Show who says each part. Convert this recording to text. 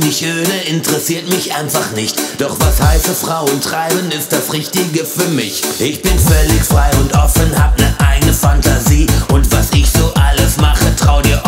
Speaker 1: nicht ich öde, interessiert mich einfach nicht. Doch was heiße Frauen treiben, ist das Richtige für mich. Ich bin völlig frei und offen, hab ne eigene Fantasie. Und was ich so alles mache, traut ihr